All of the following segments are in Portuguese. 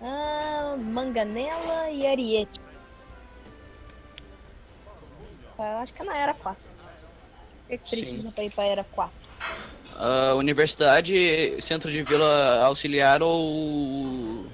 Ah, manganela e ariete. Eu acho que é na era 4. O que, que Sim. precisa pra ir pra era 4? Ah, universidade, centro de vila auxiliar ou.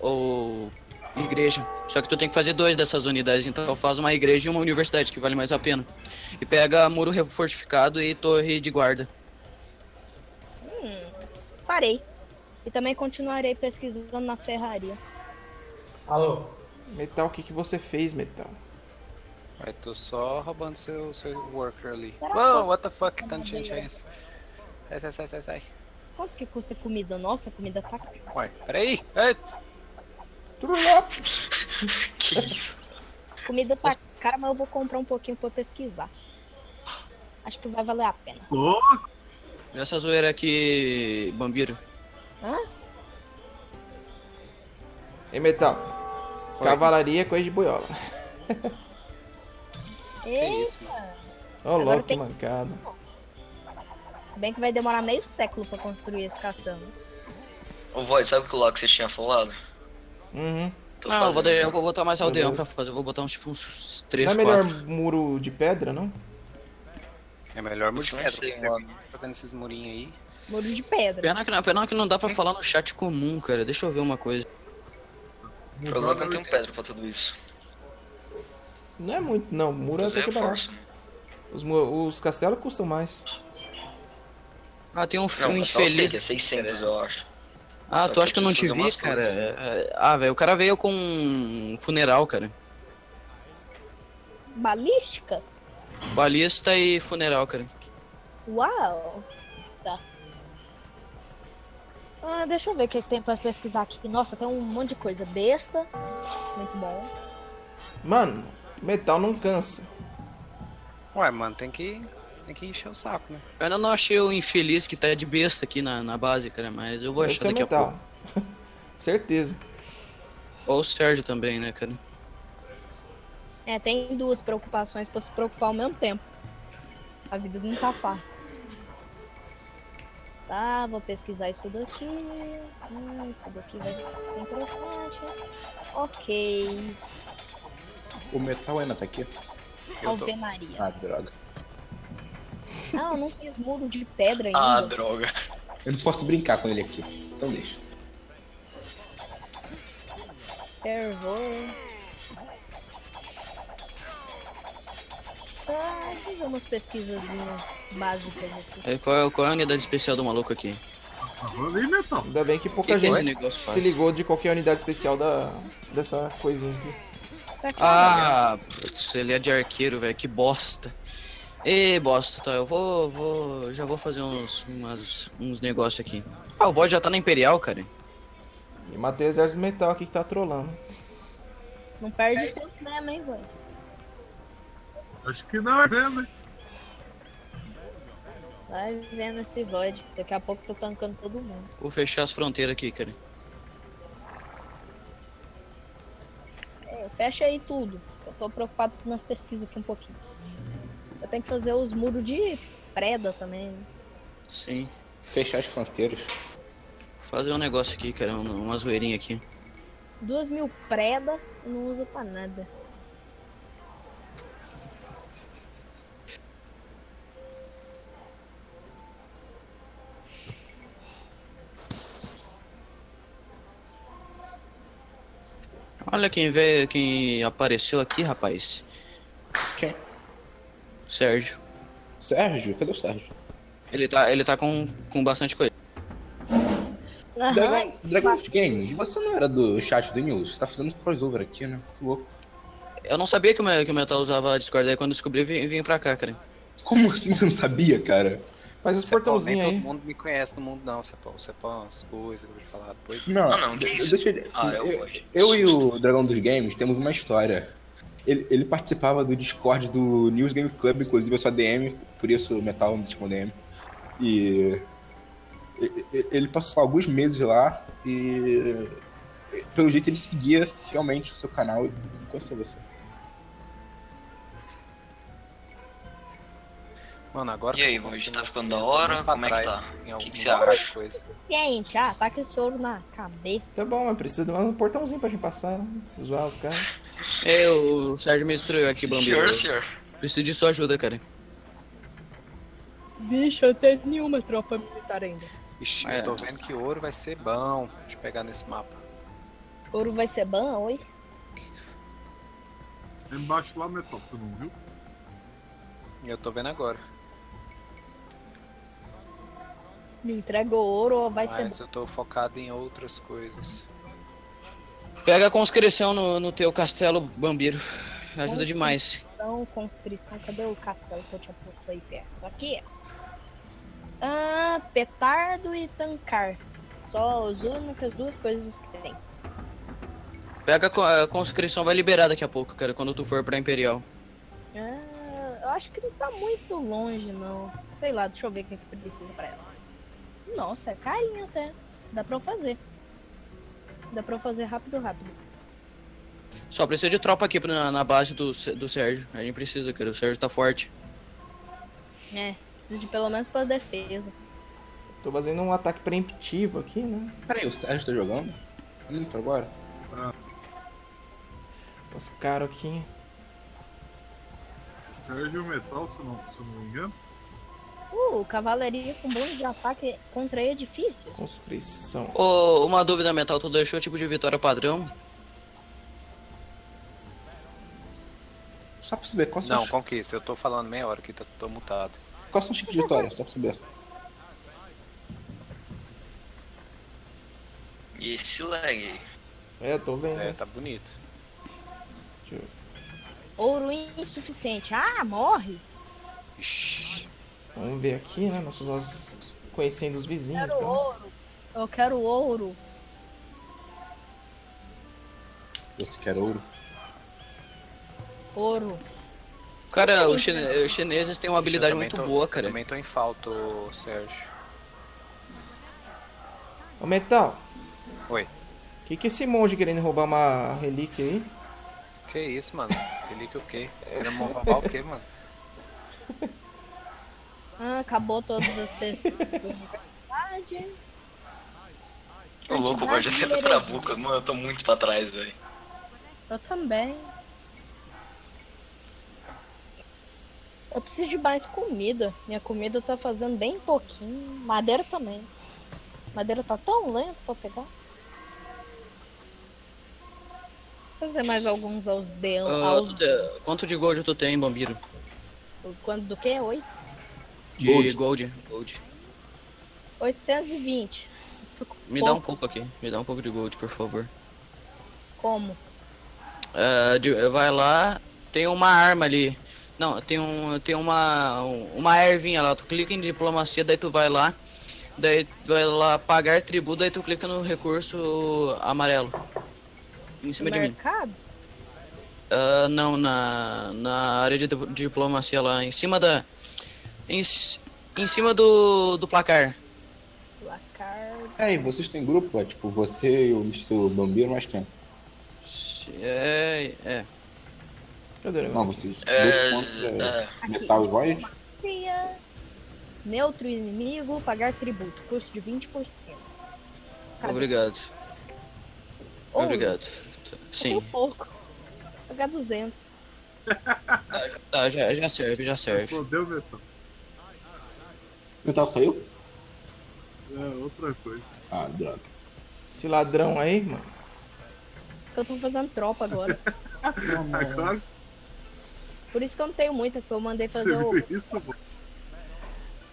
ou. igreja. Só que tu tem que fazer dois dessas unidades, então faz uma igreja e uma universidade, que vale mais a pena. E pega muro fortificado e torre de guarda. Hum, parei. E também continuarei pesquisando na ferraria. Alô? Metal, o que, que você fez, Metal? Vai, tô só roubando seu, seu worker ali. Uou, que- what the fuck, tanto gente é esse? Sai, sai, sai, sai, sai. Quanto que custa comida? Nossa, comida tá. Ué, peraí. Ei, Trulop! Que isso? Comida tá cara, mas eu vou comprar um pouquinho pra pesquisar. Acho que vai valer a pena. Ô, E essa zoeira aqui, Bambiro. Hã? Ei, Metal. Cavalaria é coisa de boiola. que Eita, isso, mano. Ô, Agora louco, que tem- mancada. se bem que vai demorar meio século pra construir esse castelo. Ô, Void, sabe lá que você tinha falado? Uhum. Tô Não, eu vou, eu vou botar mais aldeão pra fazer. Eu vou botar uns tipo uns 3, Não é melhor 4. muro de pedra, não? É melhor muro de pedra. Fazendo esses murinhos aí. Muro de pedra. Pena que, não, pena que não dá pra falar no chat comum, cara. Deixa eu ver uma coisa. O problema é que não tem um pedra pra tudo isso. Não é muito, não. Muro é até que barato. Os, os castelos custam mais. Ah, tem um, Não, um só sei infeliz. é 600, eu acho. Ah, Só tu acha que eu não te vi, cara? coisas. É, é, Ah, velho, o cara veio com um funeral, cara. Balística? Balista e funeral, cara. Uau! Ah, deixa eu ver o que que tem pra pesquisar aqui. Nossa, tem um monte de coisa. Besta. Muito bom. Mano, metal não cansa. Ué, mano, tem que. Tem que encher o saco, né? Eu ainda não achei o infeliz que tá de besta aqui na, na base, cara, mas eu vou Deve achar ser daqui a pouco. metal. Certeza. Ou o Sérgio também, né, cara? É, tem duas preocupações pra se preocupar ao mesmo tempo. A vida não tá fácil. Tá, vou pesquisar isso daqui. Hum, isso daqui vai ser interessante. Ok. O metal ainda tá aqui? Eu tô... Maria. Ah, droga. Ah, eu não fiz muro de pedra ainda. Ah, droga. Eu não posso brincar com ele aqui. Então deixa. Fervor. Ah, fiz umas pesquisas básicas aqui. Aí, qual, é, qual é a unidade especial do maluco aqui? Ainda bem que pouca Que que esse gente se ligou de qualquer unidade especial da, dessa coisinha aqui. Pra cá, Ah, putz, ele é de arqueiro, velho, que bosta. Ê, bosta, tá, eu vou, vou, já vou fazer uns, umas, uns negócios aqui. Ah, o bode já tá na Imperial, cara. E matei o exército metal aqui que tá trolando. Não perde tempo mesmo, hein, velho. Acho que não é vendo, hein? Vai vendo esse void. Daqui a pouco tô tancando todo mundo. Vou fechar as fronteiras aqui, cara. É, fecha aí tudo. Eu tô preocupado nas pesquisas aqui um pouquinho. Eu tenho que fazer os muros de preda também. né? Sim. Fechar as fronteiras. Vou fazer um negócio aqui, cara, uma, uma zoeirinha aqui. Duas mil preda não uso pra nada. Olha quem veio, quem apareceu aqui, rapaz. Quem? Sérgio. Sérgio? Cadê o Sérgio? Ele tá, ele tá com, com bastante coisa. Aham. Dragon, Dragon Games, você não era do chat do News? Você tá fazendo crossover aqui, né? Que louco. Eu não sabia que o, Me- que o Metal usava Discord, aí quando descobri, vim, vim pra cá, cara. Como assim você não sabia, cara? Faz os portãozinhos todo aí. mundo me conhece no mundo, não, Cepão. Cepão, as coisas que eu vou te falar depois. Não, não, isso? deixa eu, Ah, eu eu, eu e o Dragão dos Games temos uma história. Ele, ele participava do Discord do News Game Club, inclusive eu sou ADM, por isso o Metal me. E e- e- ele passou alguns meses lá e pelo jeito ele seguia fielmente o seu canal e conheceu você. Mano, agora E aí, eu consigo tá ficando da hora? eu Como é que tá? Em algum Que que você acha? de coisa. Gente, ah, taca esse ouro na cabeça. Tá bom, mas precisa de um portãozinho pra gente passar, né? Zoar os caras. É, o Sérgio me destruiu aqui, Bambiru. Senhor, senhor. Preciso de sua ajuda, cara. Bicho, eu tenho nenhuma tropa militar ainda. Ixi, É. eu tô vendo que ouro vai ser bom de pegar nesse mapa. Ouro vai ser bom, oi? É embaixo lá, metal, você não viu? Eu tô vendo agora. Me entrega o ouro ou vai ser Mas eu tô focado em outras coisas. Pega a conscrição no, no teu castelo, Bambiro. Ajuda demais. bom. Conscrição, cadê o castelo que eu tinha posto aí perto? Aqui. Ah, petardo e tancar. Só as únicas duas coisas que tem. Pega a conscrição, vai liberar daqui a pouco, cara, quando tu for pra Imperial. Ah, eu acho que não tá muito longe, não. Sei lá, deixa eu ver o que que precisa pra ela. Nossa, é carinho até. Dá pra eu fazer. Dá pra eu fazer rápido, rápido. Só precisa de tropa aqui pra- na base do, do Sérgio. A gente precisa, cara. O Sérgio tá forte. É, preciso de pelo menos pra defesa. Tô fazendo um ataque preemptivo aqui, né? Peraí, o Sérgio tá jogando? Entra agora. Os caras aqui. Sérgio Metal, se não, se eu não me engano. Uh, cavalaria com bônus de ataque contra edifícios. Conscrição. Ô, uma dúvida mental, tu deixou o tipo de vitória padrão? Só pra saber, qual são, Não, os- conquista. Eu tô falando meia hora aqui, tô, tô mutado. qual são os tipos de vitória? Só pra saber. E esse lag? É, eu tô vendo. É, tá bonito. Deixa eu- Ouro insuficiente. Ah, morre! Ixi. Vamos ver aqui, né? Nós, nós conhecendo os vizinhos. Quero Então. ouro. Eu quero ouro. Você quer ouro? Ouro. Cara, os, chine- os chineses têm uma habilidade Eu muito tô- boa, cara. Também tô em falta, Sérgio. Ô, Metal. Oi. Que que esse monge querendo roubar uma relíquia aí? Que isso, mano? Relíquia o quê? Querendo roubar o quê, mano? Ah, acabou todas as pessoas da universidade. Ô louco, Void, já tenta trabuca. Mano, eu tô muito pra trás, velho. Eu também. Eu preciso de mais comida. Minha comida tá fazendo bem pouquinho. Madeira também. Madeira tá tão lento pra pegar. Vou fazer mais alguns aos de... Ah, aos... quanto de gold tu tem, Bambiro? Quanto do que? Oi? De Gold. gold. gold. 820. Me dá um pouco aqui. Me dá um pouco de gold, por favor. Como? De- vai lá, tem uma arma ali. Não, tem um, tem uma, uma ervinha lá. Tu clica em diplomacia, daí tu vai lá, daí tu vai lá pagar tributo, daí tu clica no recurso amarelo. Em cima No de mim. mercado? Ah, não, na, na área de di- diplomacia lá, em cima da. Em, em cima do, do placar. Placar. Peraí, vocês têm grupo? É, tipo, você e o Mr. Bambino, mais quem? É. É. Cadê o Não, vocês. É, Dois pontos é é. Metal e Void? Neutro inimigo, pagar tributo. Custo de 20%. Cadê? Obrigado. Obrigado. Sim. pouco. Pagar 200. Tá, já, já serve, já serve. Fodeu, Metal. Metal saiu? É outra coisa. Ah, droga. Esse ladrão aí, mano. Eu tô fazendo tropa agora. Agora Por isso que eu não tenho muita, porque eu mandei fazer você o. isso, mano?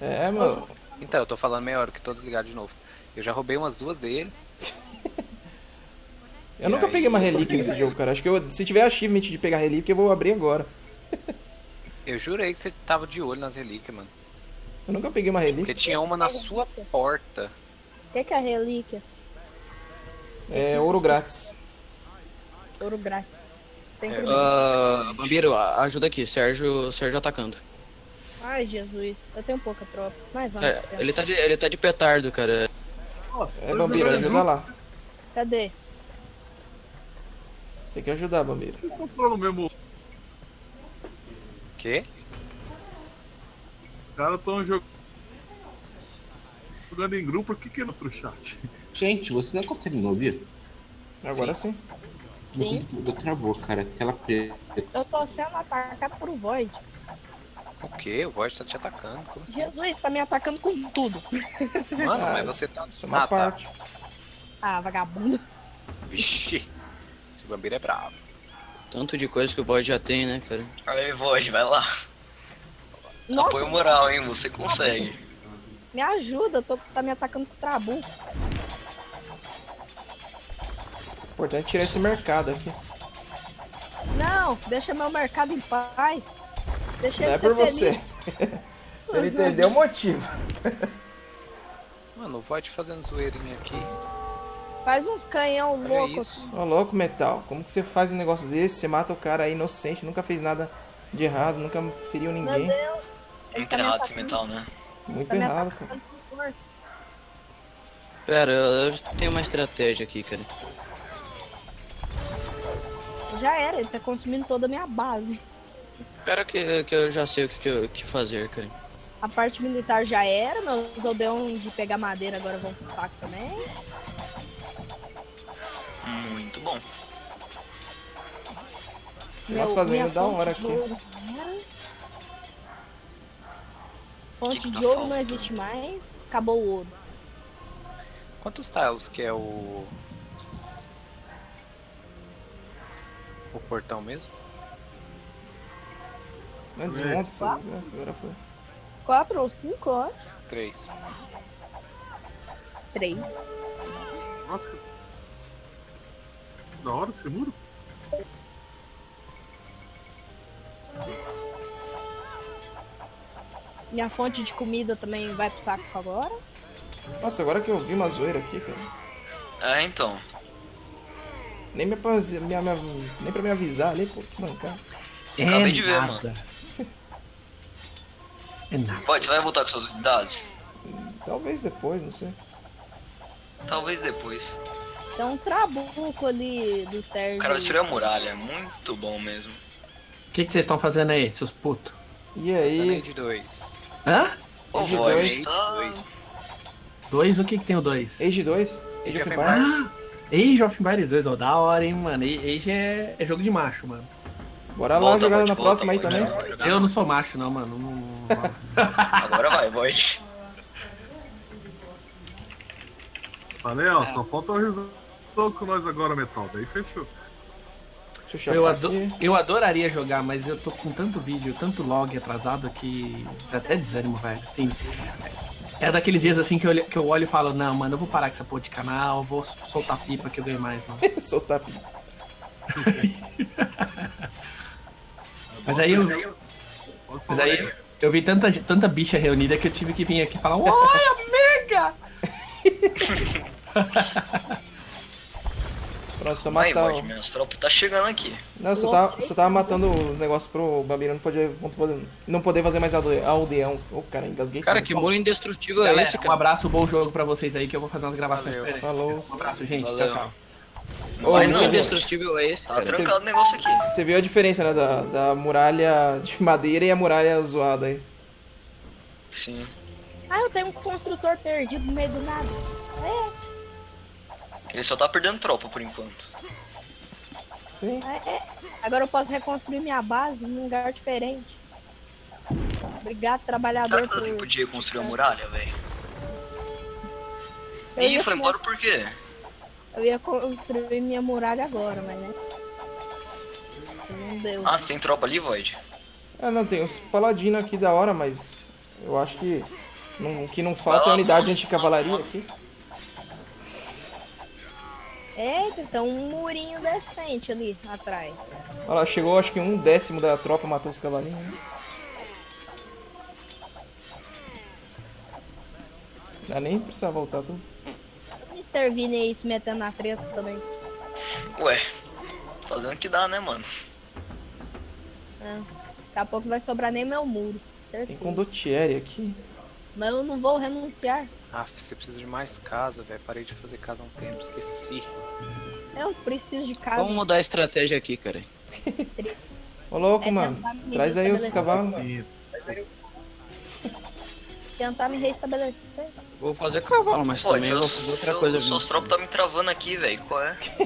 É, mano. Então, eu tô falando meia hora que tô desligado de novo. Eu já roubei umas duas dele. Eu nunca aí? peguei uma relíquia nesse jogo, cara. Acho que eu, se tiver achievement de pegar relíquia, eu vou abrir agora. Eu jurei que você tava de olho nas relíquias, mano. Eu nunca peguei uma relíquia. Porque tinha uma na sua porta. O que, que é a relíquia? É ouro grátis. Ouro grátis. Tem que... Ah, Bambiro, ajuda aqui, Sérgio, Sérgio atacando. Ai, Jesus. Eu tenho pouca tropa. Mas vamos. É, ele, tá de, ele tá de petardo, cara. É, Bambira, ajuda lá. Cadê? Você tem que ajudar, Bambira. Vocês estão falando mesmo. Quê? Caras estão jogando jogando em grupo, por que que é outro chat? Gente, vocês não conseguem me ouvir? Agora sim. Meu Sim. computador travou, cara. Tela preta. Eu tô sendo atacado por Void. O quê? O Void tá te atacando. Como assim? Jesus tá me atacando com tudo. Mano, Ah, mas você tá. Isso é uma Ah, tá. parte. Ah, vagabundo. Vixe. Esse vampiro é bravo. Tanto de coisa que o Void já tem, né, cara? Aí, Void, vai lá. Nossa, Apoio moral, hein? Você consegue. me ajuda, tô, tá me atacando com trabu. Importante tirar esse mercado aqui. Não, deixa meu mercado em paz. Deixa Não ele é por feliz. você. Você não entendeu o motivo. Mano, o Void fazendo zoeirinha aqui. Faz uns canhão Olha louco isso. assim. Ô louco, Metal. Como que você faz um negócio desse? Você mata o cara aí inocente, nunca fez nada de errado, nunca feriu Meu ninguém. Deus. Muito tá errado esse mental, né? Muito tá errado, cara. Pera, eu, eu tenho uma estratégia aqui, cara. Já era, ele tá consumindo toda a minha base. Pera que, que eu já sei o que, que, eu- que fazer, cara. A parte militar já era, meus Odeon de pegar madeira agora vão pro saco também. Muito bom. Nossa, Meu- fazendo minha da hora aqui. ouro já era. Fonte que de tá ouro não existe mais. Acabou o ouro. Quantos tiles que é o. O portão mesmo? Essas desgraças, agora foi. Quatro ou cinco, ó. Três. Três. Nossa, da hora esse muro. Minha fonte de comida também vai pro saco agora. Nossa, agora que eu vi uma zoeira aqui, cara. É, então. Nem, me, pra- me, me- nem pra me avisar ali, pô, que mancada. É Acabei de ver, nada. É nada. Você vai voltar com suas unidades? Talvez depois, não sei. Talvez depois. Tem um trabuco ali do Sérgio. O cara destruiu a muralha. Muito bom mesmo. O que vocês estão fazendo aí, seus putos? E aí, de dois. Hã? Age Void, dois. tá- Dois. Dois? O que que tem o dois? Age 2? Age of Empires? Ah! Age of Empires 2, ó, da hora, hein, mano. Age é, é jogo de macho, mano. Bora lá Volta, jogar na volta, próxima aí também. Eu não sou macho, não, mano. Não- não- Agora vai, Void. Falei, ó, só falta o resolver com nós agora, Metal. Daí fechou. Deixa eu eu, ado- aqui. eu adoraria jogar, mas eu tô com tanto vídeo, tanto log atrasado que dá até desânimo, velho. Assim, é daqueles dias assim que eu, olho- que eu olho e falo, não, mano, eu vou parar com essa porra de canal, vou soltar pipa que eu ganho mais, não. Soltar. Mas aí eu, mas aí eu vi tanta, tanta bicha reunida que eu tive que vir aqui e falar, oi, amiga! Pronto, só matar o... minhas tropas tá chegando aqui. Não, só tava, só tava matando os negócios pro Bambino não poder, não poder, não poder fazer mais alde- aldeão. Ô, cara, engasguei. Cara, que muro indestrutível é Galera, esse, um cara? abraço, bom jogo pra vocês aí que eu vou fazer umas gravações Valeu. Falou. Um abraço, gente. Valeu. Tchau, tchau. Ô, não, você, Void. indestrutível é esse, Tá cara? trancado o negócio aqui. você viu a diferença, né, da, da muralha de madeira e a muralha zoada aí. Sim. Ah, eu tenho um construtor perdido no meio do nada. Ele só tá perdendo tropa por enquanto. Sim. É, é. Agora eu posso reconstruir minha base em um lugar diferente. Obrigado, Será trabalhador, que eu por... podia construir a muralha, velho? Ih, foi embora por quê? eu ia construir minha muralha agora, mas né? Não deu. Ah, você tem tropa ali, Void? Ah, não, tem os paladinos aqui da hora, mas eu acho que não, o que não falta é lá, unidade anti-cavalaria aqui. Eita, tem um murinho decente ali atrás. Olha lá, chegou acho que um décimo da tropa, matou os cavalinhos. né? Dá nem precisar voltar tudo. Mr. Vini aí se metendo na treta também. Ué, fazendo o que dá, né, mano? Ah, daqui a pouco não vai sobrar nem meu muro. Tem Certeza. condottieri aqui. Mas eu não vou renunciar. Ah, você precisa de mais casa, velho. Parei de fazer casa há um tempo, esqueci. Eu preciso de casa. Vamos mudar a estratégia aqui, cara. Ô louco, É mano. Traz aí os cavalos. Tentar me restabelecer. Vou fazer cavalo, mas Pô, também vou seus, fazer outra coisa. seus viu? tropas tá me travando aqui, velho. Qual é?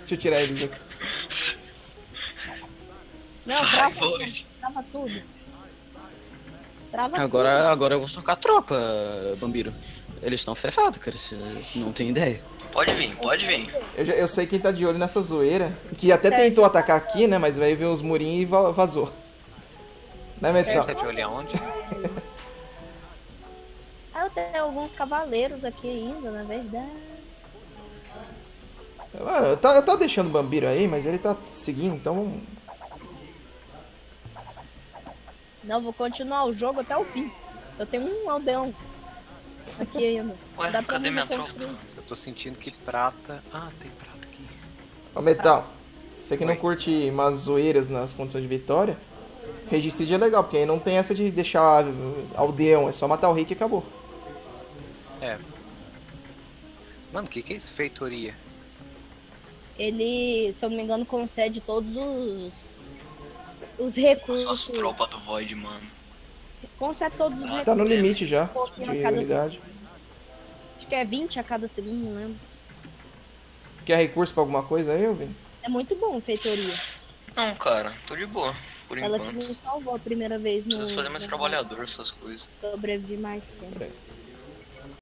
Deixa eu tirar eles aqui. Não, trava, trava tudo. Trava Agora, agora eu vou socar a tropa, Bambiro. Eles estão ferrados, cara. Vocês não tem ideia. Pode vir, pode vir. Eu, já- eu sei quem tá de olho nessa zoeira. Que até tentou atacar aqui, né? Mas veio ver os murinhos e va- vazou. Né, Metal? Tá de olho aonde? tudo. Ah, eu tenho alguns cavaleiros aqui ainda, na verdade. Ah, Eu tô, eu tô deixando o Bambiro aí, mas ele tá seguindo, então vamos- Não, vou continuar o jogo até o fim. Eu tenho um aldeão aqui ainda. Ué, Dá cadê minha tropa? Eu tô sentindo que prata. Ah, tem prata aqui. Ô Metal, você que não curte umas zoeiras nas condições de vitória, Regicídio é legal, porque aí não tem essa de deixar aldeão, é só matar o rei que acabou. É. Mano, o que, que é isso? Feitoria. Ele, se eu não me engano, concede todos os. Os recursos. tropas do Void, mano. Concede todos os recursos. Tá no limite já pouquinho de unidade. Acho que é 20 a cada segundo, não lembro. Quer recurso pra alguma coisa aí, Vini? É muito bom, feitoria. Não, cara, tô de boa. Por Ela que enquanto. me salvou a primeira vez no. Preciso fazer mais trabalhador, essas coisas. Sobrevivi mais tempo.